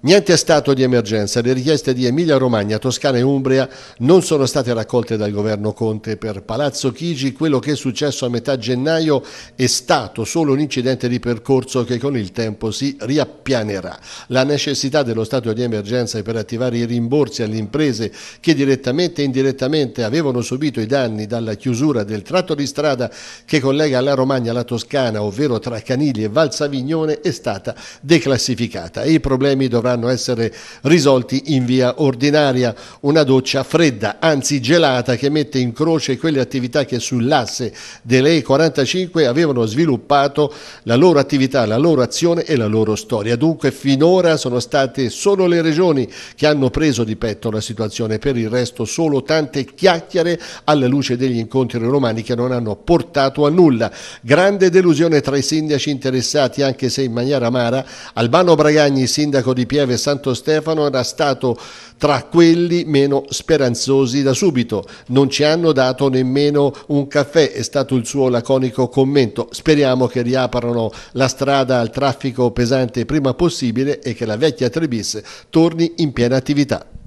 Niente stato di emergenza, le richieste di Emilia Romagna, Toscana e Umbria non sono state raccolte dal governo Conte. Per Palazzo Chigi, quello che è successo a metà gennaio è stato solo un incidente di percorso che con il tempo si riappianerà. La necessità dello stato di emergenza per attivare i rimborsi alle imprese che direttamente e indirettamente avevano subito i danni dalla chiusura del tratto di strada che collega la Romagna alla Toscana, ovvero tra Canili e Valsavignone, è stata declassificata. E i problemi dovranno dovranno essere risolti in via ordinaria. Una doccia fredda, anzi gelata, che mette in croce quelle attività che sull'asse delle E45 avevano sviluppato la loro attività, la loro azione e la loro storia. Dunque finora sono state solo le regioni che hanno preso di petto la situazione, per il resto solo tante chiacchiere alla luce degli incontri romani che non hanno portato a nulla. Grande delusione tra i sindaci interessati, anche se in maniera amara. Albano Bragagni, sindaco di Piazza Pieve Santo Stefano era stato tra quelli meno speranzosi da subito. Non ci hanno dato nemmeno un caffè, è stato il suo laconico commento. Speriamo che riaprano la strada al traffico pesante prima possibile e che la vecchia Trebis torni in piena attività.